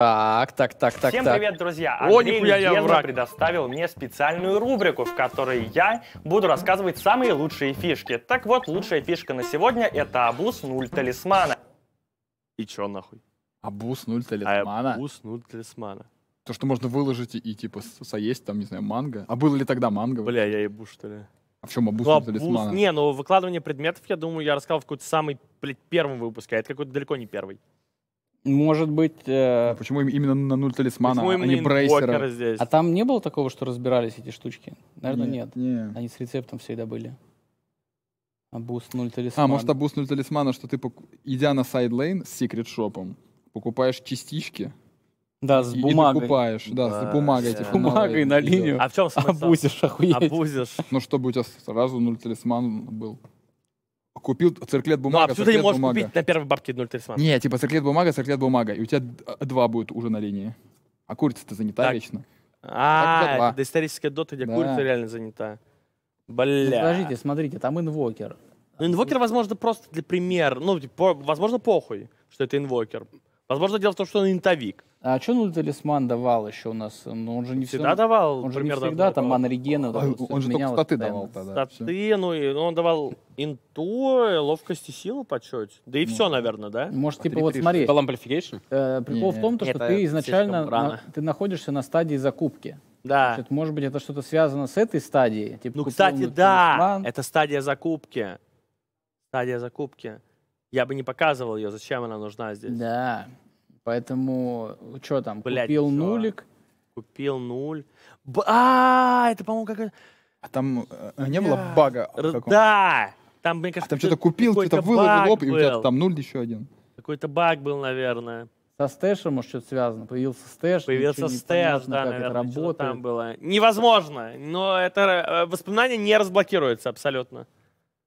Так, так, так, так, Всем так. привет, друзья! О, Андрей нихуя я враг. предоставил мне специальную рубрику, в которой я буду рассказывать самые лучшие фишки. Так вот, лучшая фишка на сегодня — это обуз нуль талисмана. И чё нахуй? Абус нуль А талисмана. бус, ну, талисмана. То, что можно выложить и, и, типа соесть там, не знаю, манго. А было ли тогда манго? Бля, я ебу, что ли? А в чем абус Ну, нуль а талисмана? Не, ну выкладывание предметов, я думаю, я рассказал в какой-то самый, блядь, первом выпуске, а это какой-то далеко не первый. Может быть, э, А Почему им- именно на нуль талисмана, Почему а не брейсера? здесь? а там не было такого, что разбирались эти штучки? Наверное, нет. Не. Они с рецептом всегда были. А буст нуль талисман. А, может, абуз нуль талисмана, что ты, пок- идя на сайдлейн с secret shop ом, покупаешь частички Да, с и, и бумагой. докупаешь. Да, Да, с бумагой. типа, Бумагой на линию. А в чем смысл? Абузишь, охуеть. Абузишь. Ну, чтобы у тебя сразу нуль талисман был. Купил цирклет Ну, а бумага, ты не можешь бумага. купить на первой бабке ноль талисман? Не, типа цирклет бумага, цирклет бумага. И у тебя два будет уже на линии. А курица-то занята Так. вечно. А, это доисторическая дота, где Да. курица реально занята. Ну, Бля. Подождите, смотрите, там инвокер. Ну, инвокер, возможно, просто для примера. Ну, типа, возможно, похуй, что это инвокер. Возможно, дело в том, что он интовик. А что нуль талисман давал еще у нас? Ну, он же не Всегда всё- давал Он же не всегда там вот А, это всё Он же только статы давал тогда. Статы, ну, и ну, он давал инту, ловкость и силу почет. Да и Ну, все, наверное, да? Может, типа, вот смотри, Был amplification? э, прикол Не, в том, то, что это ты изначально ты находишься на стадии закупки. Да. Значит, может быть, это что-то связано с этой стадией? Типа, Ну, кстати, да, талисман. это стадия закупки. Стадия закупки. Я бы не показывал ее, зачем она нужна здесь. Да. Поэтому, что там, Блядь, купил всё. нулик, Купил нуль. Б- А, это, по-моему, как... А там э, не было бага? какого- Да! Там, мне А кажется, там что-то купил, какой-то что-то выложил, баг лоб, и у тебя был. там нуль еще один. Какой-то баг был, наверное. со стэшем, может, что-то связано. Появился стэш, Появился ничего не стэш, понятно, да, как наверное, это что-то работает. там было. Невозможно, но это э, воспоминание не разблокируется абсолютно.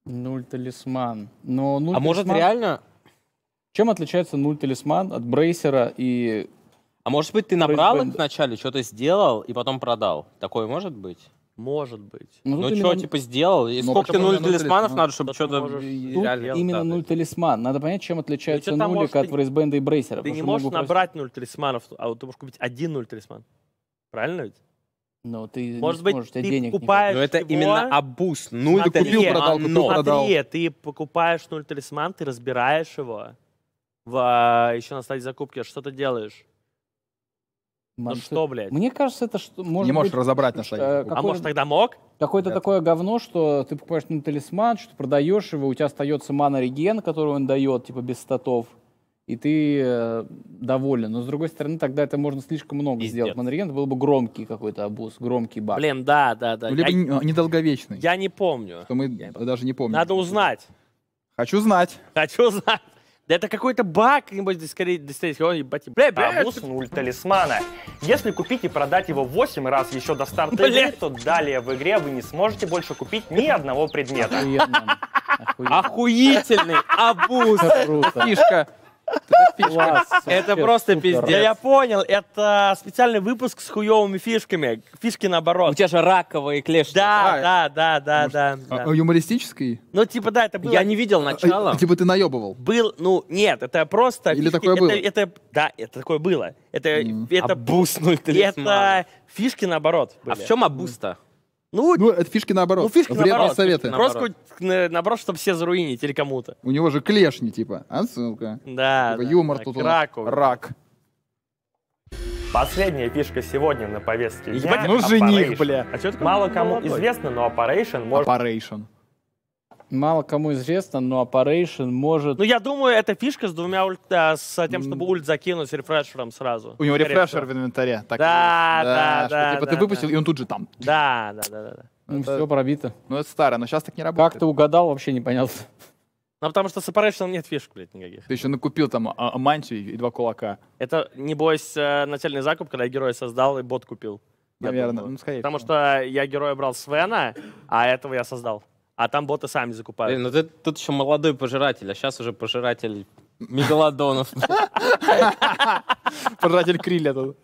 Нуль талисман. Но нуль А может талисман- реально... Чем отличается нуль талисман от брейсера и... А может быть ты набрал их вначале, что-то сделал и потом продал? Такое может быть? Может быть. Ну, Ну что, именно, типа сделал? И Ну, сколько почему нуль талисманов талисман? надо, чтобы Что ты что-то тут именно статус? нуль талисман. Надо понять, чем отличается там нулик от ты- брейсбенда и брейсера. Ты не можешь набрать нуль талисманов, а ты можешь купить один нуль талисман. Правильно ведь? Ну, ты Может быть, сможешь, ты денег не покупаешь Но это его, именно абуз. Нуль Смотри, купил, продал, купил, но. продал. Смотри, ты покупаешь нуль талисман, ты разбираешь его в, а, еще на стадии закупки, что ты делаешь? Ну что, блядь? Мне кажется, это что... Может Не можешь быть, разобрать на э, сайте. А может тогда мог? Какое-то ли. такое говно, что ты покупаешь ну, талисман, что продаешь его, у тебя остается мана реген, который он дает, типа без статов, и ты э, доволен. Но с другой стороны, тогда это можно слишком много Пиздец. сделать. Мана реген был бы громкий какой-то абуз, громкий баг. Блин, да, да, да. Ну, либо я, не- недолговечный. я не помню. Что мы Я- даже не помним. Надо узнать. Хочу знать. Хочу знать. Да это какой-то баг, нибудь скорее достать. Ой, ебать, бля, бля, Обуз нуль талисмана. Если купить и продать его 8 раз еще до старта игры, то далее в игре вы не сможете больше купить ни одного предмета. Охуенно. Охуенно. Охуительный абуз. Фишка. Это просто пиздец. Я понял, это специальный выпуск с хуевыми фишками. Фишки У наоборот. тебя же раковые клешни. Да, да, да, да, да, а, а юмористический? Ну, типа, да, это было... Я не видел начала. А, Типа ты наебывал. Был, ну, нет, это просто... Или такое было? Это, да, это такое было. Это, это, нуль талисман. это фишки наоборот А в чем абуз-то? Ну, Ну, это фишки наоборот. ну, фишки Вредные наоборот. советы. фишки Просто наоборот. на- наоборот, чтобы все заруинить или кому-то. У него же клешни, типа. Отсылка. Да, Типа да, юмор да, тут у нас. Рак. Последняя фишка сегодня на повестке дня Ебать, ну, жених, бля. А такой Мало кому молодой? известно, но Operation может Operation. Мало кому известно, но Operation может... Ну, я думаю, это фишка с двумя ульт, а, с тем, чтобы ульт закинуть с рефрешером сразу. У него рефрешер в инвентаре. Так Да, есть. да, что, да, Типа да, ты выпустил, да. и он тут же там. Да, да, да, да. да. Ну, это- все пробито. Ну, это старое, но сейчас так не работает. Как ты угадал, вообще непонятно. Ну, потому что с Operation нет фишек, блядь, никаких. Ты еще накупил там а- а- мантию и два кулака. Это, небось, э, начальный закуп, когда я героя создал и бот купил. Наверное. Ну, скорее Потому всего. что я героя брал Свена, а этого я создал. А там боты сами закупают. Блин, ну ты тут еще молодой пожиратель, а сейчас уже пожиратель мегалодонов. Пожиратель криля тут.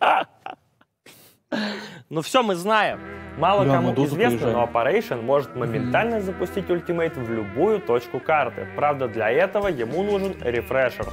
Ну все мы знаем. Мало Да, кому известно, проезжаем. но Operation может моментально запустить ультимейт в любую точку карты. Правда, для этого ему нужен рефрешер.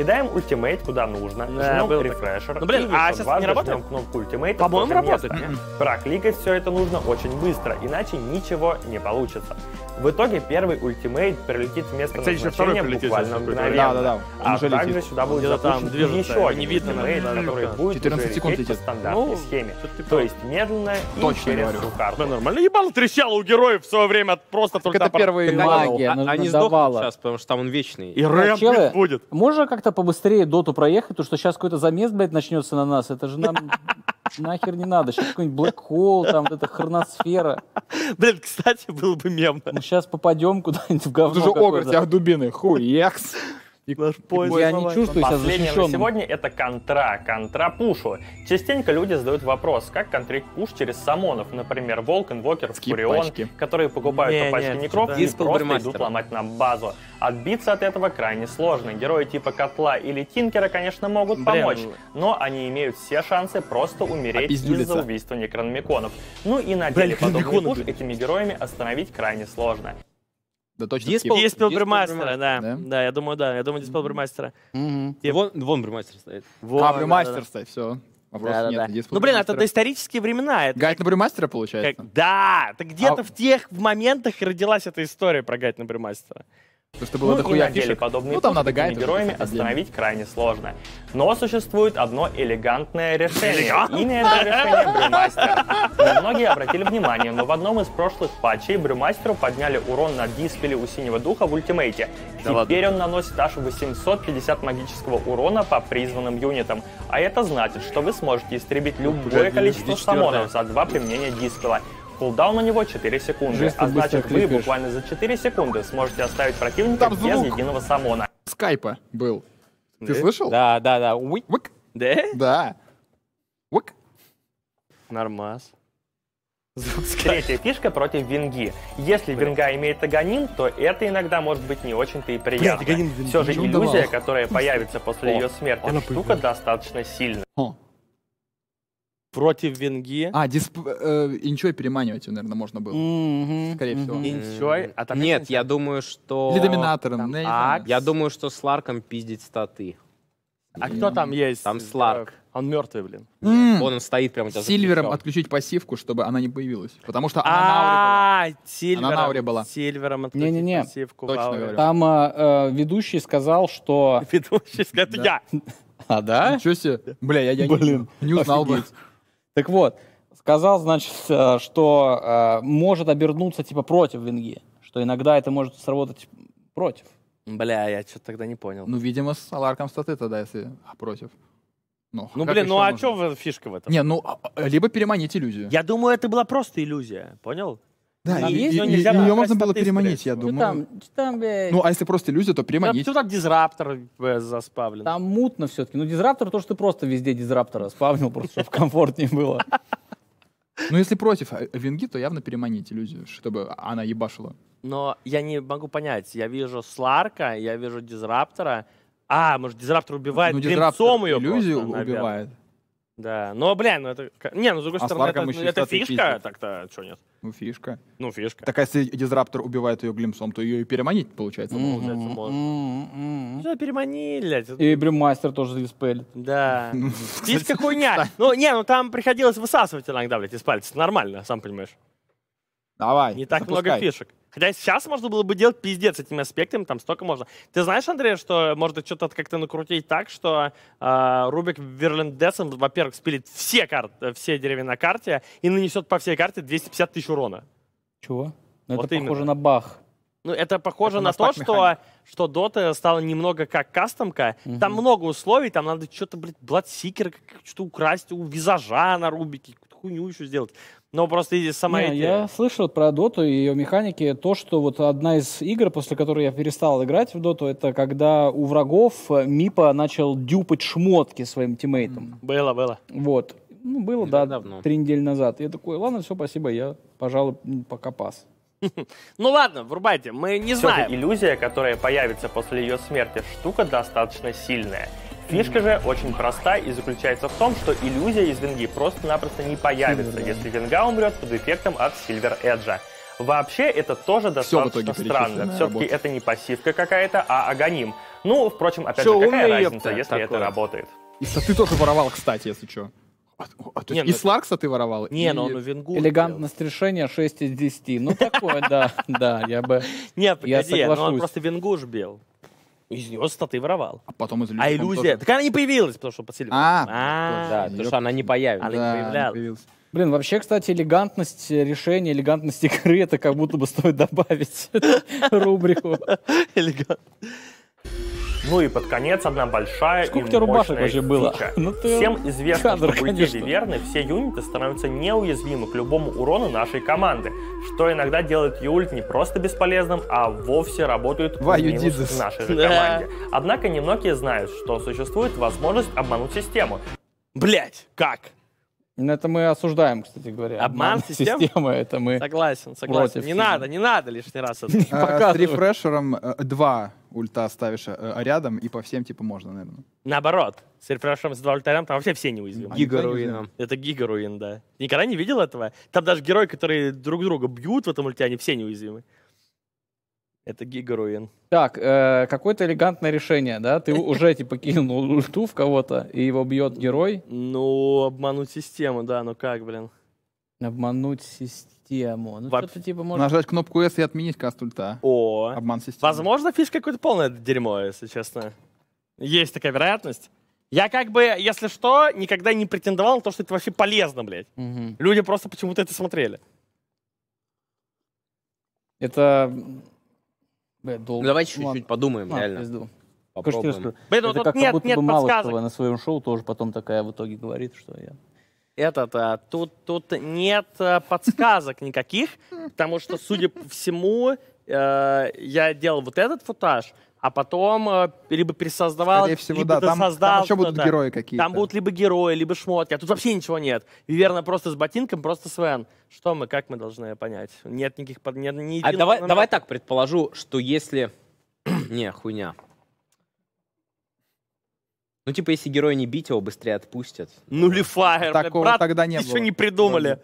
Кидаем ультимейт куда нужно, Да, жмем был рефрешер, Ну, блин, и а сейчас не работает? жмем кнопку ультимейта в По-моему, работает? Прокликать все это нужно очень быстро, иначе ничего не получится. В итоге первый ультимейт прилетит в место Кстати, назначения буквально мгновенно. Да, да, да. Он А уже также летит. сюда будет там запущен движется, еще один не видно, ультимейт, наверное, который люка. будет 14 уже секунд лететь по летит. стандартной Ну, схеме. что-то То есть медленно и Точно через говорю. всю карту. Да, нормально ебало трещало у героев в свое время просто Так только это первый Магия, А- Они сдохнут сейчас, потому что там он вечный. И блин, будет. Можно как-то побыстрее доту проехать, потому что сейчас какой-то замес, блядь, начнется на нас. Это же нам нахер не надо. Сейчас какой-нибудь Black Hole, там, вот эта хроносфера. Блин, кстати, было бы мемно. Мы сейчас попадем куда-нибудь в говно Ты же огр, какое-то. тебя дубины. Хуякс. Наш поезд Я не чувствую себя Последнее на защищенным. сегодня это контра, контра пушу. Частенько люди задают вопрос, как контрить пуш через самонов, например, Волк, Инвокер, Фурион, пачки. которые покупают Не, по пачке не, некров и просто идут ломать на базу. Отбиться от этого крайне сложно. Герои типа Котла или Тинкера, конечно, могут Блин. помочь, но они имеют все шансы просто умереть из-за убийства некрономиконов. Ну и на деле подобный пуш этими героями остановить крайне сложно. Да точно. Диспел-. Диспел Брюмастера, да. Да? Да, я думаю, да. Я думаю, Диспел Брюмастера. Мгм. Вон, вон Брюмастер стоит. Вот, А, да, да, брюмастер, кстати, все. Вопросов Да-да-да. нет. Диспел Ну, блин, это доисторические времена. Это Гайд на брюмастера, как- получается? Да, это где-то А- в тех моментах и родилась эта история про Гайд на Брюмастера. Потому что было Ну и дохуя на деле фишек. подобные Ну, там надо гайд героями остановить крайне сложно. Но существует одно элегантное решение. Имя этого решения Брюмастер. Многие обратили внимание, но в одном из прошлых патчей Брюмастеру подняли урон на диспеле у Синего Духа в ультимейте. Да Теперь он наносит аж 850 магического урона по призванным юнитам. А это значит, что вы сможете истребить любое количество самонов за два применения диспела. Кулдаун у него 4 секунды, Жесть, а значит вы кликаешь. буквально за 4 секунды сможете оставить противника Там без звук. единого самона. Скайпа был. Ты Да? слышал? Да, да, да. Уй. Уик. Да? Да. Уик. Нормас. Третья фишка против винги. Если винга имеет аганим, то это иногда может быть не очень-то и приятно. Все же иллюзия, давал? которая появится после О, ее смерти, штука появилась. достаточно сильная. О. Против Венги. А, дисп... э, инчой переманивать, его, наверное, можно было. Мгм. Скорее всего. Мгм. Инчой. А там Нет, я думаю, что... Или доминатором. там ну, я не. Акс. Я думаю, что с Ларком пиздить статы. А кто там есть? Там Сларк. Он мертвый, блин. Вон он стоит прямо за Сильвером отключить пассивку, чтобы она не появилась. Потому что она на ауре А, Сильвером. на ауре была. Сильвером отключить Не-не-не. пассивку в Точно ауре. говорю. Там э, э, ведущий сказал, что... Ведущий, это Да. я. А, была. да? Ничего себе. Бля, я, не- не, узнал бы. Так вот, сказал, значит, э, что э, может обернуться типа против Венги. Что иногда это может сработать против. Бля, я что-то тогда не понял. Ну, видимо, с Аларком статы тогда, если а, против. Ну, Ну, блин, ну а можно? что фишка в этом? Не, ну, а- а, либо переманить иллюзию. Я думаю, это была просто иллюзия, понял? Да, и- есть, и- но и- нельзя ее можно было переманить, я. Ну, думаю. там, там, блядь, Ну, а если просто иллюзия, то переманить. Что там дизраптор э, заспавлен? там мутно все-таки. Ну, дизраптор, то, что ты просто везде дизраптора спавнил, просто чтобы комфортнее было. Ну, если против а, Винги, то явно переманить иллюзию, чтобы она ебашила. Но я не могу понять. Я вижу Сларка, я вижу Дизраптора. А, может, Дизраптор убивает ну, глимпсом ее иллюзию просто, убивает. Да, но, блин, ну это... Не, ну, с другой А стороны, это, еще это фишка, так-то, что нет? Ну, фишка. Ну, фишка. Так а если Дизраптор убивает ее глимпсом, то ее и переманить, получается. Мгм. можно. Получается, можно. М-м-м. Ну, переманили, блядь. И Брюмастер тоже диспелит. Да. Ну, Фишка хуйня. Ну, не, ну там приходилось высасывать иногда, блядь, из пальца. Нормально, сам понимаешь. Давай, Не так много фишек. Хотя сейчас можно было бы делать пиздец этими аспектами, там столько можно. Ты знаешь, Андрей, что можно что-то как-то накрутить так, что э, Рубик Верлендесом, во-первых, спилит все карты, все деревья на карте и нанесет по всей карте 250 тысяч урона. Чего? Ну, Вот это именно. похоже на бах. Ну, это похоже Это на то, настак что, что Дота стала немного как кастомка. Там Мгм. много условий, там надо что-то, блядь, Бладсикер, что-то украсть у визажа на Рубике, какую-то хуйню еще сделать. Но просто и сама Не, идея. я слышал про доту и ее механики. То, что вот одна из игр, после которой я перестал играть в доту, это когда у врагов э, Мипа начал дюпать шмотки своим тиммейтам. Было, было. Вот. Ну, было, да, давно. три недели назад. Я такой, ладно, все, спасибо, я, пожалуй, пока пас. Ну ладно, врубайте, мы не Все знаем. иллюзия, которая появится после ее смерти, штука достаточно сильная. Фишка же очень проста и заключается в том, что иллюзия из винги просто-напросто не появится, Сильвер, да. если винга умрет под эффектом от Сильвер Эджа. Вообще, это тоже достаточно странно. перечисленное Все-таки это не пассивка какая-то, а аганим. Ну, впрочем, опять Чё, же, какая разница, если это такой. работает? И ты тоже воровал, кстати, если что. Не, И ну- Сларкса ты воровал? Не, и- ну он Венгур. Элегантность решения 6 из 10. Ну, такое, да, да, я бы... Нет, Я погоди, но он соглашусь. просто Венгуш бил. Из него статы воровал. А потом из А иллюзии, иллюзия? Так она не появилась, потому что поселили. А, Да, потому что она не появится. Она не появлялась. Блин, вообще, кстати, элегантность решения, элегантность игры, это как будто бы стоит добавить рубрику. Элегантно. Ну и под конец одна большая Сколько и мощная вообще было? фича. Ну ты Всем известно, кадр, что в ульте конечно. Виверны все юниты становятся неуязвимы к любому урону нашей команды, что иногда делает юльт не просто бесполезным, а вовсе работает в минус нашей же Да. команде. Однако немногие знают, что существует возможность обмануть систему. Блять, как? Ну, Это мы осуждаем, кстати говоря. Обман систем? системы. Это мы... Согласен, согласен. Против Не всего. надо, не надо лишний раз это. А, С рефрешером э, два ульта ставишь э, рядом, и по всем типа можно, наверное. Наоборот, с рефрешем с два ультарем там вообще все неуязвимы. Гигаруином. Это гигаруин, да. Никогда не видел этого? Там даже герои, которые друг друга бьют в этом ульте, они все неуязвимы. Это гигаруин. Так, э, какое-то элегантное решение, да? Ты уже, типа, кинул ульту в кого-то, и его бьет герой. Ну, обмануть систему, да, ну как, блин. Обмануть систему. Ну, Воп- что-то типа можно... Нажать кнопку S и отменить каст ульта. О, Обман системы. возможно, фишка какое-то полное дерьмо, если честно. Есть такая вероятность. Я как бы, если что, никогда не претендовал на то, что это вообще полезно, блядь. Мгм. Люди просто почему-то это смотрели. Это... Блядь, долго. Давайте Ладно. чуть-чуть подумаем, А, реально. пизду. Попробуем. Блин, ну это тут как, нет, будто нет бы мало подсказок. на своем шоу тоже потом такая в итоге говорит, что я... Этот, а, тут, тут нет а, подсказок никаких, потому что, судя по всему, э, я делал вот этот футаж, а потом э, либо пересоздавал, Скорее всего, либо да. Там, досоздал там еще будут что-то. герои какие-то. Там будут либо герои, либо шмотки, а тут вообще ничего нет. Виверна просто с ботинком, просто Свен. Что мы, как мы должны понять? Нет никаких... под- Нет, ни А давай, давай так предположу, что если... Не, хуйня. Ну, типа, если героя не бить, его быстрее отпустят. Нулифайер, Такого брат, тогда не еще было. не придумали. Вроде.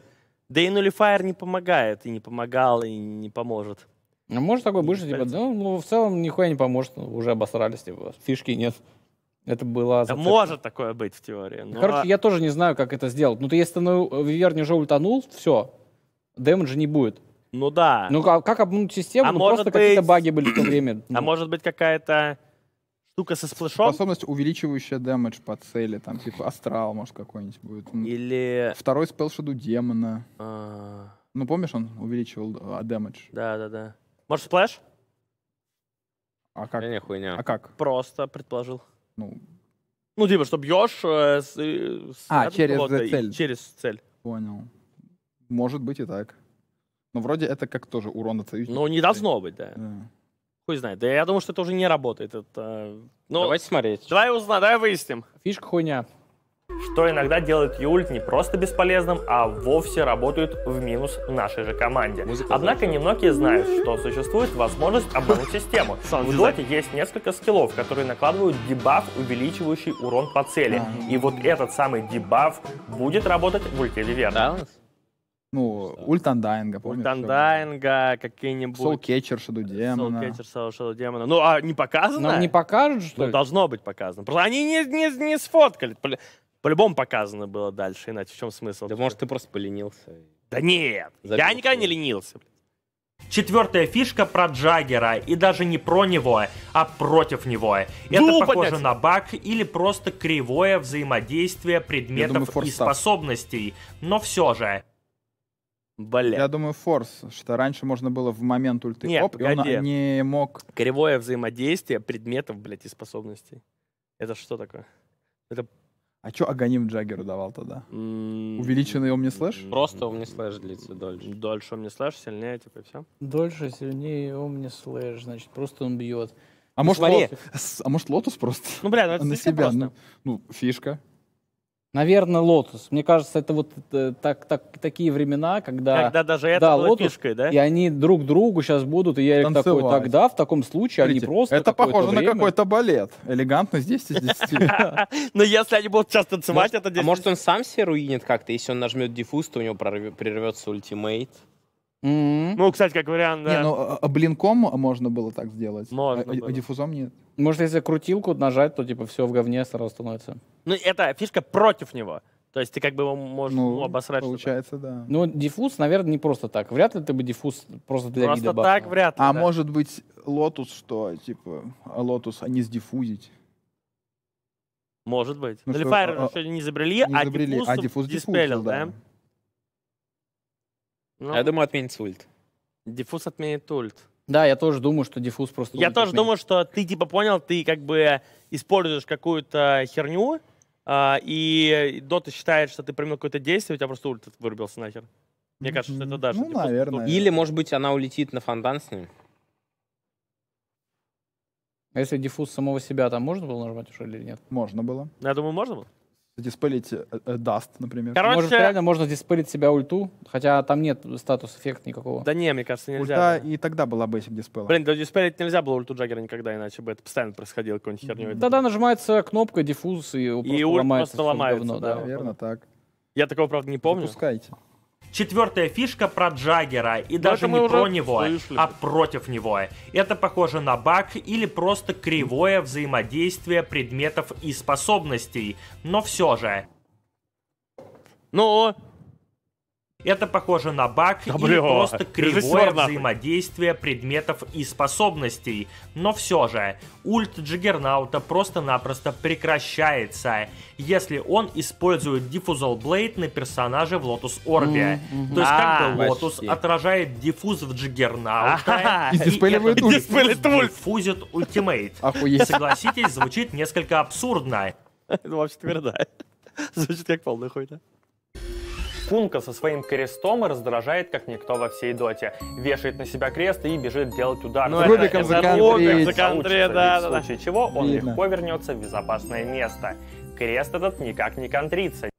Да и нулифайер не помогает, и не помогал, и не поможет. Ну, может такое быть, что, типа, кажется. ну, ну, в целом нихуя не поможет, ну, уже обосрались, типа, фишки нет. Это было... Да может такое быть в теории. но- Короче, я тоже не знаю, как это сделать. Ну, ты если ты на Виверне уже ультанул, все, дэмэджа не будет. Ну да. Ну, как, как обмануть систему? А ну, может просто какие-то быть- баги были в то время. А Ну, может быть какая-то штука со splash ом? Способность, увеличивающая дэмэдж по цели. Там типа астрал, может, какой-нибудь будет. Или... Второй spell Shadow Demon а. а, Ну, помнишь, он увеличивал а, дэмэдж? Да-да-да. Может, splash? А как? Не, хуйня. А как? Просто предположил. Ну, Ну, типа, что бьешь э, с, э, с А, через и цель. Через цель. понял. Может быть и так. Но вроде это как тоже урон от союзника. Ну, не должно быть, да. Да. Хуй знает. Да я думаю, что это уже не работает. Это... Ну, Давайте смотреть. давай узнаем, давай выясним. Фишка хуйня. Что иногда делает Юльт не просто бесполезным, а вовсе работает в минус нашей же команде. Музыка Однако немногие знают, что существует возможность обмануть систему. В доте есть несколько скиллов, которые накладывают дебаф, увеличивающий урон по цели. И вот этот самый дебаф будет работать в ульте Виверна. Ну, ультандайнга, помнишь? Тандайнга, какие-нибудь... Soul Catcher, Shadow Demon. Soul Catcher, Soul Shadow Demon. Ну, а не показано? Нам не покажут, что Ну, ли? должно быть показано. Просто они не, не, не сфоткали. По- По-любому показано было дальше, иначе в чем смысл? Да может, ты просто поленился. Да нет, Забил я никогда не ленился. Четвертая фишка про Джаггера, и даже не про него, а против него. Это Ну, похоже поднять. на баг или просто кривое взаимодействие предметов думаю, и способностей. Но все же, Бля. Я думаю, force, что раньше можно было в момент ульты Нет, оп, и он не мог... Кривое взаимодействие предметов, блядь, и способностей. Это что такое? А что Аганим Джаггеру давал тогда? Увеличенный omnislash? Просто у меня slash длится дольше. Дольше мне slash, сильнее, типа, и все. Дольше, сильнее, omnislash, значит, просто он бьет. А может, смотри. Лотус, с- а может Лотус просто? Ну, бля, ну это на себя. просто. Ну, ну, фишка. Наверное, Лотус. Мне кажется, это вот э, так, так, такие времена, когда... Когда даже это Да, было Лотус, фишкой, да? И они друг другу сейчас будут, и Ярик такой, Танцевать. тогда в таком случае они Смотрите, просто это похоже время- на какой-то балет. Элегантно здесь из 10. Но если они будут сейчас танцевать, это А может, он сам себе руинит как-то? Если он нажмет диффуз, то у него прервется ультимейт. М. Ну, кстати, как вариант, да. Не, ну а- а блинком можно было так сделать. Можно а, а- было. а диффузом нет. Может, если крутилку нажать, то типа все в говне сразу становится. Ну, это фишка против него. То есть ты как бы его можешь ну, Ну, обосрать. что-то. получается, да. Ну, диффуз, наверное, не просто так. Вряд ли ты бы диффуз просто для Просто вида так бахнул. вряд ли. А да. может быть, lotus что, типа, а lotus, а не сдиффузить? Может быть. Ну что, Nullifier а- еще не изобрели, Не а изобрели, диффуз, а диффуз диспелил, диффузил, да? да. Ну, Я думаю, отменится ульт. диффуз отменит ульт. Да, я тоже думаю, что диффуз просто... Я тоже отменит. думаю, что ты типа понял, ты как бы используешь какую-то херню, а, и Дота считает, что ты применил какое-то действие, у тебя просто ульт вырубился нахер. Мне кажется, что это даже. Ну, диффуз наверное. ульт. Или, может быть, она улетит на фонтан с ним. А если диффуз самого себя там можно было нажимать уже или нет? Можно было. Я думаю, можно было. Диспелить э, э, Dust, например. Короче, Может, реально можно диспелить себя ульту, хотя там нет статус-эффекта никакого. да не, мне кажется, нельзя. Ульта да. и тогда была Basic Dispel. Блин, да диспелить нельзя было ульту Джаггера никогда, иначе бы это постоянно происходило какой-нибудь херней. Тогда нажимается кнопка диффуз, и, И просто ульт ломается просто ломается, говно, да. Наверное, так. Я такого, правда, не помню. Запускайте. Четвертая фишка про Джаггера, и Ну, даже не про него, слышали. а против него. Это похоже на баг или просто кривое взаимодействие предметов и способностей. Но все же, Ну, это похоже на баг Да, или просто кривое взаимодействие предметов и способностей. Но все же, ульт Джиггернаута просто-напросто прекращается, если он использует Diffusal Blade на персонаже в Lotus Orb. То есть А, как бы Lotus почти. отражает диффуз в Джиггернаута. И диффуз Диспелит ульт. диффузит ультимейт. Охуеть. Согласитесь, звучит несколько абсурдно. это вообще твердо. Звучит как полная хуйня. Кунка со своим крестом раздражает, как никто во всей доте. Вешает на себя крест и бежит делать удар. Ну, За это- Рубиком это закантрить. Рубик закантрит, Получится, да, да, да. В случае чего он Видно. легко вернется в безопасное место. Крест этот никак не контрится.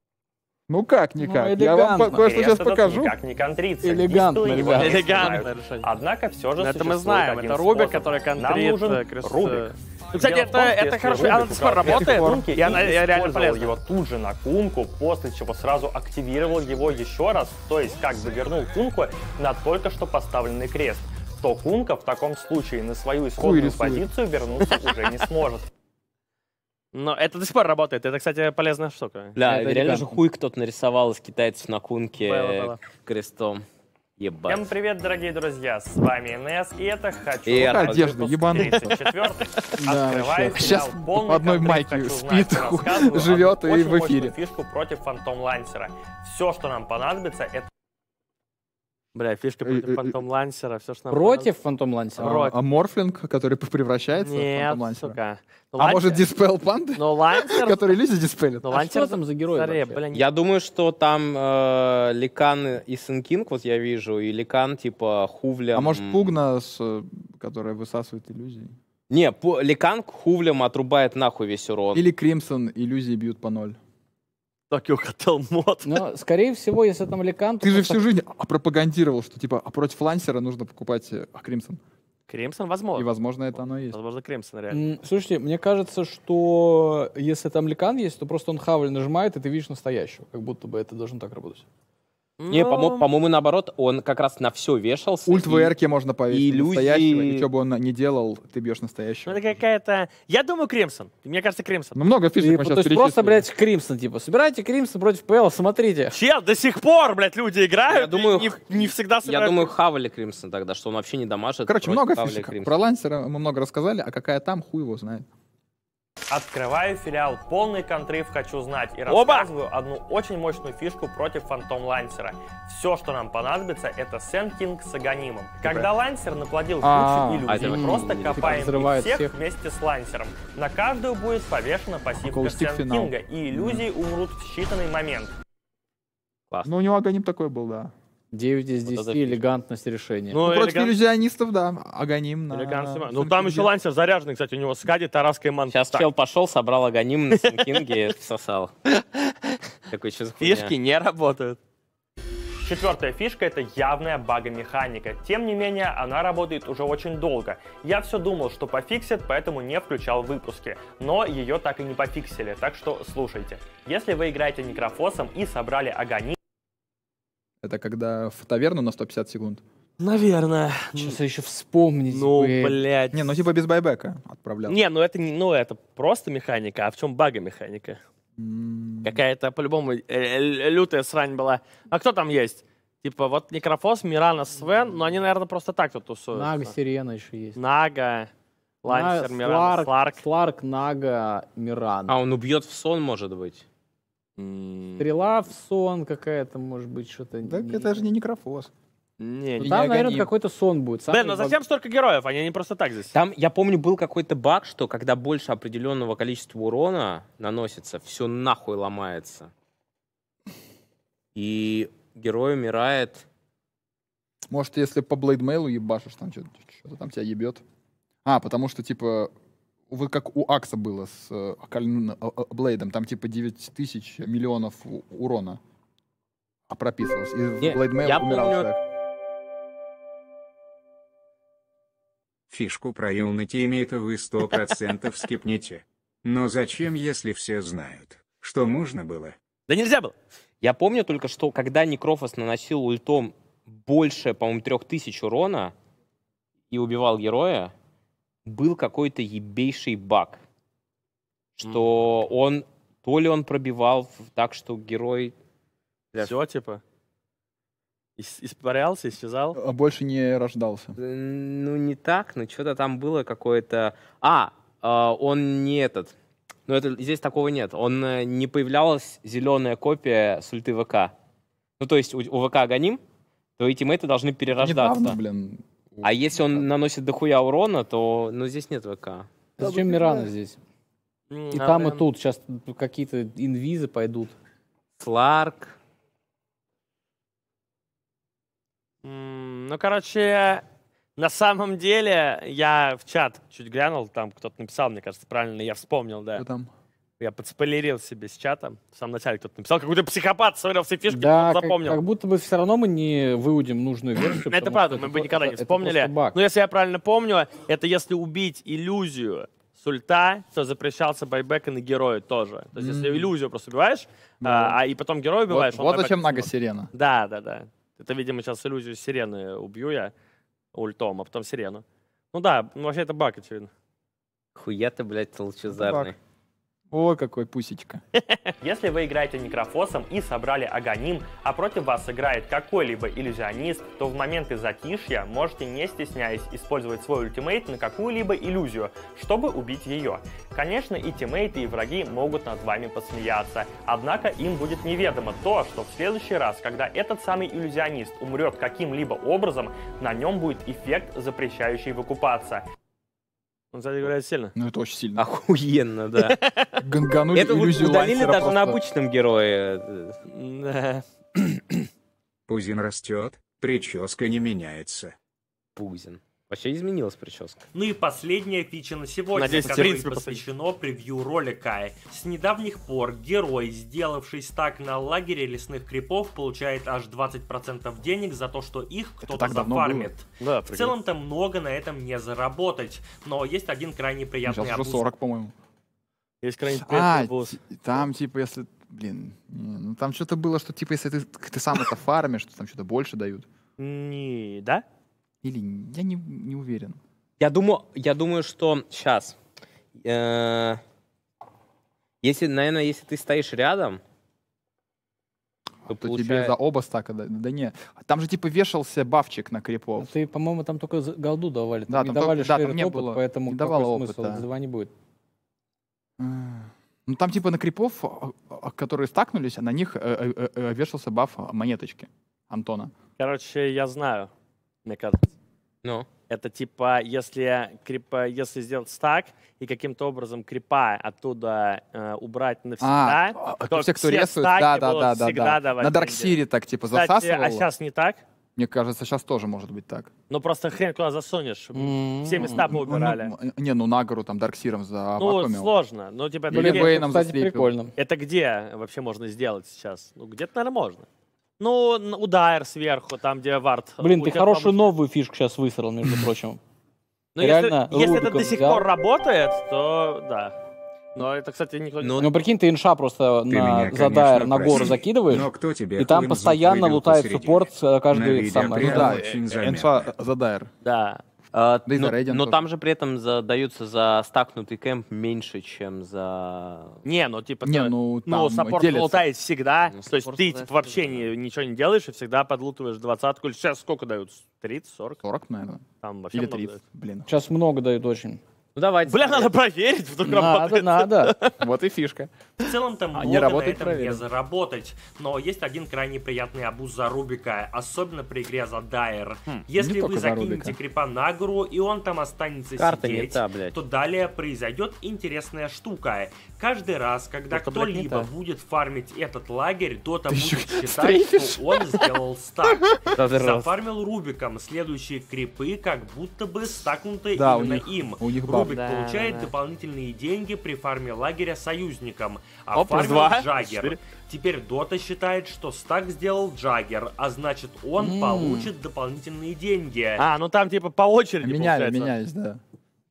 Ну как никак? Ну, Я вам элегантно. кое-что сейчас этот покажу. никак не контрится. Элегантно, решение. Однако все же Это мы знаем, один это Рубик, способ. который Нам контрит нужен э, крест. Рубик. Кстати, это, это хорошо, она до сих пор работает, Кунки и она и реально полезна. его тут же на кунку, после чего сразу активировал его еще раз, то есть как бы вернул кунку на только что поставленный крест, то кунка в таком случае на свою исходную позицию вернуться уже не сможет. Но это до сих пор работает. Это, кстати, полезная штука. Это реально же хуй кто-то нарисовал из китайцев на кунке Было, было. крестом. Ебать. Всем привет, дорогие друзья, с вами НС, и это «Хочу И это знать». одежда, ебануться. 34 Да, Открываю полный в одной майке «Хочу спит, знать» и ху- рассказываю живет и в эфире. фишку против Фантом Лансера. Все, что нам понадобится, это Бля, фишка Э, э, против Фантом Лансера, все, что нам Против Фантом Лансера? А, Против. а Морфлинг, который превращается в Нет, Фантом Лансера. сука. Ну, А Лансер- может Диспел Панды, Но Лансер... который Лизи диспелит? Но А Лансер... что там за герой Смотри, вообще? блин, Я думаю, что там э, Ликан и Сенкинг, вот я вижу, и Ликан типа Хувлем... А может Пугна, с, э, которая высасывает иллюзии? Не, Ликан Хувлем отрубает нахуй весь урон. Или Кримсон, иллюзии бьют по ноль. Токио Хотел мод. Ну, скорее всего, если там Лекан... то Ты же всю жизнь пропагандировал, что типа а против Лансера нужно покупать э, Кримсон. Кримсон, И, возможно. возможно, это оно и есть. Возможно, Кримсон, реально. Слушайте, мне кажется, что если там Лекан есть, то просто он хавль нажимает, и ты видишь настоящего. Как будто бы это должно так работать. Не, Ну, по-мо- по-моему, наоборот, он как раз на все вешался. Ульт и- в РК можно повесить иллюзии- настоящего, и что бы он не делал, ты бьешь Ну, настоящего. это какая-то... Я думаю, Кримсон. Мне кажется, Кримсон. Ну, много фишек И, мы то сейчас есть просто, блядь, Кримсон, типа, собирайте Кримсон против ПЛ, смотрите. Чел, до сих пор, блядь, люди играют. Я думаю, и не, не всегда Я собирают думаю, хавали Кримсон тогда, что он вообще не дамажит. Короче, много фишек. Кримсон. Про Лансера мы много рассказали, а какая там, хуй его знает. Открываю филиал полный контрив «Хочу знать» и Оба! рассказываю одну очень мощную фишку против Фантом Лансера. Все, что нам понадобится, это Sand King с Аганимом. Когда Лансер наплодил А, кучу а иллюзий, просто копаем их всех, всех. вместе с Лансером. На каждую будет повешена пассивка Caustic Sand Finale. Кинга, и иллюзии умрут в считанный момент. Ну, у него Аганим такой был, да. 9 из Вот 10 это фишка. элегантность решения. Ну, Ну, против элегант- иллюзионистов, да. Аганим на... элегантный ман. Ну, там еще Лансер заряженный, кстати, у него скади, Тараска и Ман. Сейчас Так, чел пошел, собрал Аганим на Sand Кинге и всосал. Такой, что? Фишки не работают. Четвертая фишка — это явная бага-механика. Тем не менее, она работает уже очень долго. Я все думал, что пофиксят, поэтому не включал выпуски. Но ее так и не пофиксили, так что слушайте. Если вы играете некрофосом и собрали Аганим, Это когда в таверну на 150 секунд. Наверное. Сейчас еще вспомнить. Ну, бы. блядь. Не, ну типа без байбека отправлял. Не, ну это не, ну это просто механика, а в чем бага механика? Какая-то по-любому э, э, лютая срань была. А кто там есть? Типа вот Некрофос, Мирана, Свен, но они, наверное, просто так тут тусуются. Нага, Сирена еще есть. Нага, Лансер, На- Мирана, Сларк, Сларк. Нага, Миран. А, он убьет в сон, может быть. Стрела в сон какая-то, может быть, что-то. Так не- это же не некрофос. Не, Ну, не. Там, не наверное, какой-то сон будет. Блин, Самый ну зачем столько героев? Они не просто так здесь. Там, я помню, был какой-то баг, что когда больше определенного количества урона наносится, все нахуй ломается. И герой умирает. Может, если по блейдмейлу ебашишь, там что- что-то там тебя ебет. А, потому что, типа, вот как у Акса было с э, Culling- э, э, Блейдом, там типа 9 тысяч миллионов урона а прописывалось. И в Не, блейдмейл умирал помню- человек. Фишку про Unity имеет вы сто процентов скипните. Но зачем, если все знают, что можно было? Да нельзя было. Я помню только, что когда Некрофос наносил ультом больше, по-моему, трех тысяч урона и убивал героя, был какой-то ебейший баг. Что он, то ли он пробивал так, что герой... Все, типа. Ис- испарялся, исчезал. А больше не рождался. Ну, не так, но что-то там было какое-то... А, а, он не этот. Ну, это, здесь такого нет. Он э, не появлялась зеленая копия с ульты ВК. Ну, то есть у, у ВК Аганим, то и тиммейты должны перерождаться. Недавно, блин. А если он наносит дохуя урона, то ну, здесь нет ВК. Зачем Мирана здесь? М, И там, и тут. Сейчас какие-то инвизы пойдут. Сларк. Ну, короче, на самом деле, я в чат чуть глянул, там кто-то написал, мне кажется, правильно, я вспомнил, да. Что там? Я подспойлерил себе с чатом. В самом начале кто-то написал, какой-то психопат смотрел все фишки, Да, потом как, запомнил. как будто бы все равно мы не выудим нужную версию. Это правда, мы бы никогда не вспомнили. Но если я правильно помню, это если убить иллюзию с ульта, то запрещался байбек и на героя тоже. То есть если иллюзию просто убиваешь, а, а и потом героя убиваешь, Вот, он вот байбек зачем Нага. Сирена. Да, да, да. Это, видимо, сейчас иллюзию сирены убью я ультом, а потом сирену. Ну да, ну, вообще это баг, очевидно. Хуя ты, блядь, лучезарный. Ой, какой пусечка. Если вы играете некрофосом и собрали аганим, а против вас играет какой-либо иллюзионист, то в моменты затишья можете, не стесняясь, использовать свой ультимейт на какую-либо иллюзию, чтобы убить ее. Конечно, и тиммейты, и враги могут над вами посмеяться, однако им будет неведомо то, что в следующий раз, когда этот самый иллюзионист умрет каким-либо образом, на нем будет эффект, запрещающий выкупаться. Он, кстати говоря, сильно. Ну, это очень сильно. Охуенно, да. Ганганули Это удалили даже на обычном герое. Пузин растет, прическа не меняется. Пузин. Вообще изменилась прическа. Ну и последняя фича на сегодня, Надеюсь, которой принципе, посвящено превью ролика. С недавних пор герой, сделавший стак на лагере лесных крипов, получает аж 20% денег за то, что их кто-то зафармит. Да, В целом-то много на этом не заработать, но есть один крайне приятный Сейчас уже абуз. 40, по-моему. Есть крайне А, приятный босс. т- там, типа, если... Блин, не, ну там что-то было, что, типа, если ты, ты сам это фармишь, то там что-то больше дают. Не, да? Или я не, не уверен. Я думаю, я думаю, что сейчас. Если, наверное, если ты стоишь рядом, то, То тебе получается- за оба стака, да, да не. Там же, типа, вешался бафчик на Ну, крипов. Ты, по-моему, там только голду давали. Да, там не там давали только- да, там не опыт, было- поэтому не какой давало смысл? опыта. Этого не будет. Ну, там, типа, на крипов, а, а, которые стакнулись, а на них э, э, э, вешался баф монеточки Антона. Короче, я знаю, мне кажется. Ну, Это типа, если, крипа, если сделать стак и каким-то образом крипа оттуда э, убрать навсегда, А, а, то все, кто все рисует, стаки да, да, будут да, да, всегда да. давать На. Дарксире так, типа, Кстати, засасывало. а сейчас не так? Мне кажется, сейчас тоже может быть так. Ну просто хрен куда засунешь. Все М-м-м. места Ну, поубирали. ну, не, ну, на гору там Дарксиром за Ну, сложно. Ну, типа, это Или где, Бэйном Кстати, прикольно. это где вообще можно сделать сейчас? Ну, где-то, наверное, можно. Ну, удар сверху, там, где вард. Блин, ты хорошую новую фишку сейчас высрал, между прочим. Ну, если, реально если это Рубиков до сих взял. пор работает, то да. Но это, кстати, никто не... Ну, Ну, прикинь, ты инша просто Ты на, меня, за конечно, дайр на гору прости, закидываешь, Но кто тебе и там постоянно лутает посередине? суппорт э, каждый самый. прям Ну да, очень заметно. Энша за Дайр. Да. А, Да и за но, но тоже. там же при этом задаются за стакнутый кэмп меньше, чем за... Не, ну типа... Не, ты- ну Ну, там саппорт делится. лутает всегда. Ну, то есть ты типа, вообще ни- ничего не делаешь и всегда подлутываешь двадцатку. Сейчас сколько дают? 30, 40? 40, наверное. Там вообще Или много 30. дают. Блин. Сейчас много дают очень. Ну давайте. Бля, надо проверить, вдруг Надо, работает. надо. Вот и фишка. В целом-то А, можно не на этом не заработать, но есть один крайне приятный абуз за Рубика, особенно при игре за Дайер. Хм, Если вы за закинете Рубика. крипа на гору, и он там останется Карта сидеть, та, блядь. то далее произойдет интересная штука. Каждый раз, когда Это, кто-либо будет фармить этот лагерь, Дота будет ещё считать, стрейфишь? что он сделал стак. Зафармил Рубиком следующие крипы, как будто бы стакнуты Да, у именно них- им. у них. Рубик Да, получает да, да. дополнительные деньги при фарме лагеря союзникам. А О, плюс фармил два. Джаггер. Четыре. Теперь Дота считает, что стак сделал Джаггер, а значит он М. получит дополнительные деньги. А, ну там типа по очереди Меняли, получается. менялись, да.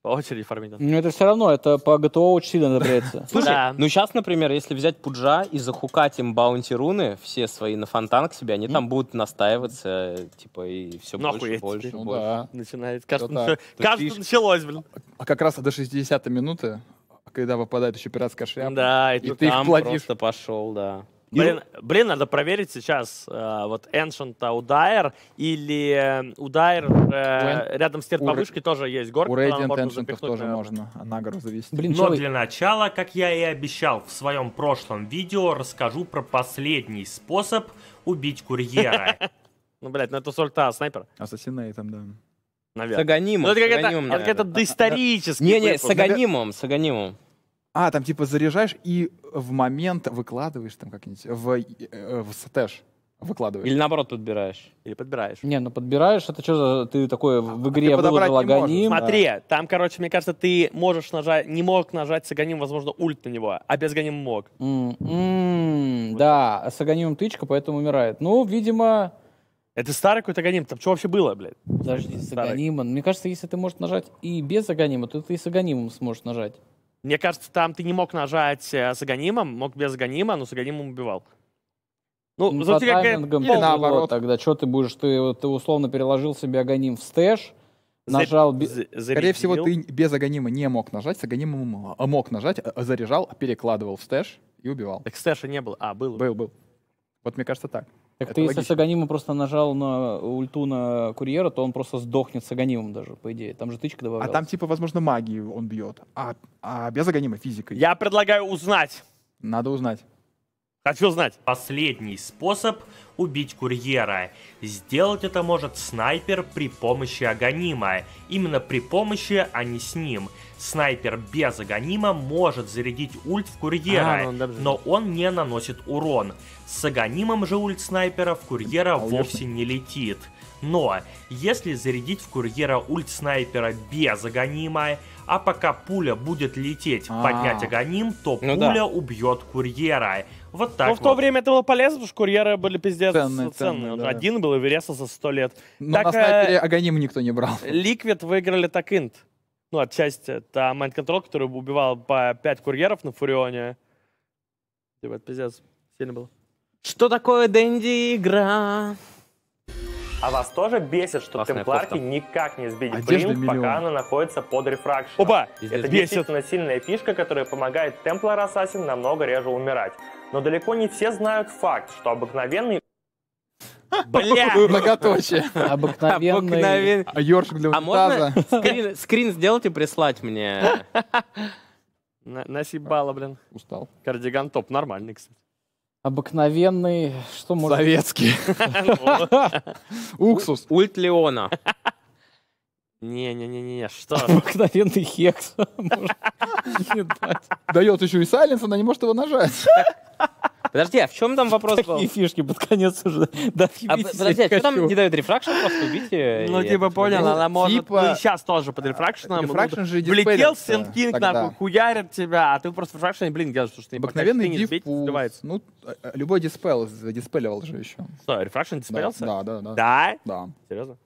По очереди фармить. Но это все равно, это по ГТО очень сильно одобряется. Слушай, Да. ну сейчас, например, если взять Пуджа и захукать им баунти руны, все свои на фонтан к себе, они там будут настаиваться, типа, и все больше, я больше. Ну больше. да. Начинает. Кажется, началось, блин. А как раз до 60 минуты, когда выпадает еще пиратская шляпа. Да, и И тут ты их Там платишь. просто пошел, да. Блин, блин, надо проверить сейчас, э, вот Ancient Удайр или э, Удайр э, рядом с терповышкой тоже есть горка, У Radiant запихнуть, тоже наверное. можно на гору завести. Блин, Но чё- для начала, как я и обещал в своем прошлом видео, расскажу про последний способ убить курьера. Ну, блядь, ну это с ульта снайпер, Ассасинейтом, да. наверное. с Аганимом. Ну, это какая-то доисторический Не-не. Саганимом, Саганимом. А, там типа заряжаешь и в момент выкладываешь там как-нибудь в, э, в stash выкладываешь. Или наоборот подбираешь. Или подбираешь. Не, ну подбираешь, это что за... Ты такой в игре ты подобрать выложил Аганим. Смотри, там, короче, мне кажется, ты можешь нажать, не мог нажать с Аганим, возможно, ульт на него, а без Аганим мог. М, м, Да, а с Аганимом тычка, поэтому умирает. Ну, видимо... Это старый какой-то Аганим, там что вообще было, блядь? Подожди, с Старый. Аганимом. Мне кажется, если ты можешь нажать и без Аганима, то ты и с Аганимом сможешь нажать. Мне кажется, там ты не мог нажать э, с Аганимом, мог без Аганима, но с Аганимом убивал. Ну, Ну, звучит по как... таймингам или наоборот. Тогда что ты будешь? Ты, вот, ты условно переложил себе Аганим в stash, нажал... би- Скорее всего, ты без Аганима не мог нажать, с Аганимом а, мог нажать, а, заряжал, перекладывал в stash и убивал. Так стэша не было. А, был. Был, был. Вот мне кажется так. Так Это ты, если с логично. агонима просто нажал на ульту на курьера, то он просто сдохнет с агонимом даже, по идее. Там же тычка А добавлялась. там типа, возможно, магии он бьет. А, а без агонима физикой. Я предлагаю узнать. Надо узнать. Хочу знать. Последний способ убить курьера. Сделать это может снайпер при помощи аганима. Именно при помощи, а не с ним. Снайпер без аганима может зарядить ульт в курьера, А, ну, да, да. но он не наносит урон. С аганимом же ульт снайпера в курьера А, вовсе не летит. Но если зарядить в курьера ульт снайпера без аганима, а пока пуля будет лететь, А. поднять аганим, то Ну пуля да. убьет курьера. Вот так Но в то вот. время это было полезно, потому что курьеры были пиздец Ценные, ценные. ценные, да. один был и вырезался сто лет. Но Так, на снайпере э, агоним никто не брал. Ликвид выиграли Такинт. Ну, отчасти. Это Mind Control, который убивал по 5 курьеров на Фурионе. Типа, это пиздец. Сильно было. Что такое Дэнди игра? А вас тоже бесит, что Классная темпларки кофта. никак не сбить Одежды блинк, миллион. пока она находится под рефракшеном? Опа! Это бесит. действительно сильная фишка, которая помогает Темплар Ассасин намного реже умирать. Но далеко не все знают факт, что обыкновенный Бля! Многоточие. Обыкновенный... Обыкновен- А ёршик для А можно унитаза. скрин, скрин сделать и прислать мне? На- Насибало, блин. Устал. Кардиган топ. Нормальный, кстати. Обыкновенный... Что может... Советский. Уксус. Ульт Леона. Не-не-не-не, что? Обыкновенный хекс. Может, ебать. Дает еще и сайленс, она не может его нажать. Подожди, а в чем там вопрос был? Такие фишки под конец уже. Да, А, подожди, а что там не дает рефракшн? Просто убить Ну, и типа, это понял, она может... типа- Ну, сейчас тоже под рефракшеном. Refraction же Влетел Sand King, нахуй, хуярит тебя, а ты просто рефракшеном, блин, делаешь, потому что ты Обыкновенный не сбить, диффуз. сбивается. Ну, э, э, любой диспел задиспеливал же еще. Что, refraction диспелился? да, да, да. Да? Да. Серьезно?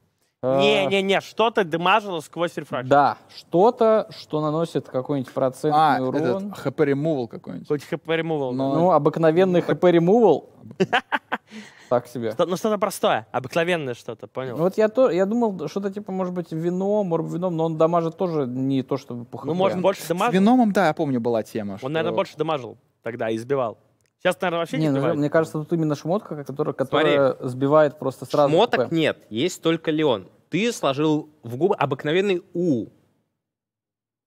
А, Не-не-не, что-то демажило сквозь refraction. Да, что-то, что наносит какой-нибудь процентный А, урон. этот HP Removal какой-нибудь. Хоть HP removal. Но- Ну, обыкновенный HP removal. Так себе. Что- Ну, что-то простое, обыкновенное что-то, понял? Ну, Вот я, то, я думал, что-то типа, может быть, вином, может вином, но он дамажит тоже не то, чтобы по Ну, может, больше С дамажил? Виномом, да, я помню, была тема. Он, наверное, что- больше дамажил тогда, избивал. Сейчас, наверное, вообще не, Не, ну, мне кажется, тут именно шмотка, которая, которая сбивает просто сразу. Шмоток ХП. нет, есть только Леон. Ты сложил в губы обыкновенный У.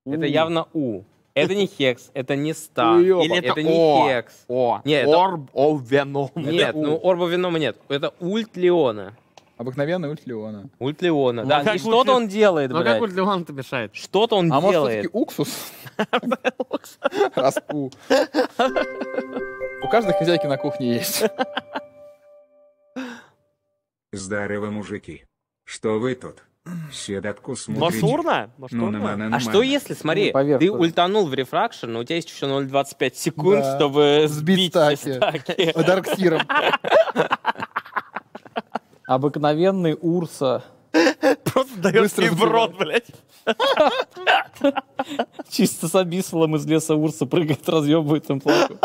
Это явно У. Это не хекс, это не ста. Уёба. Или Это это не О. хекс. О, Нет, это- Орб о Веном. Нет, ну Орба Венома нет. Это ульт Леона. обыкновенный ульт Леона. Ульт Леона, Ну, да. как И что-то ульт он делает, Ну, а как вот Леон-то мешает? Что-то он А может, делает. все-таки уксус? Раз У. Каждой хозяйки на кухне есть. Здорово, мужики. Что вы тут? Седатку смотрите? Машурна? Ну, на на А что если, смотри, Ну, ты ультанул в рефракшн, но у тебя есть еще 0,25 секунд, Да. чтобы Сбить стаки. стаки. Дарксиром. Обыкновенный Урса. Просто дает ей в рот, блядь. Чисто с абиссалом из леса Урса прыгает, разъебывает им плату.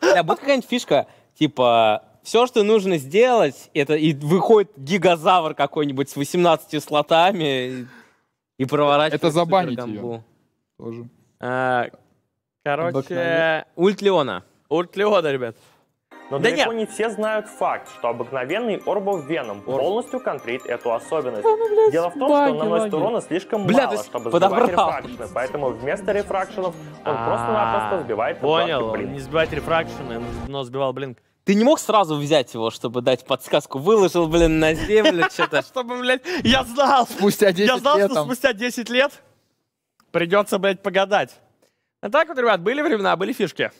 Да, будет какая-нибудь фишка, типа, все, что нужно сделать, это и выходит гигазавр какой-нибудь с 18 слотами и, и проворачивает Это забанить супергамбу. Тоже. А, Короче, Ульт Леона. Ульт Леона, ребят. Но Да далеко нет. не все знают факт, что обыкновенный Орбов Веном полностью контрит эту особенность. ну, Дело в том, что баги, он наносит баги. урона слишком Бля, мало, чтобы подобрал. сбивать рефракшены, поэтому вместо рефракшенов он просто-напросто сбивает Понял, блин. не сбивает рефракшены, но сбивал блинк. Ты не мог сразу взять его, чтобы дать подсказку? Выложил, блин, на землю что-то. Чтобы, блядь, я знал, Спустя 10 я знал, лет что там. спустя 10 лет придется, блядь, погадать. А так вот, ребят, были времена, были фишки.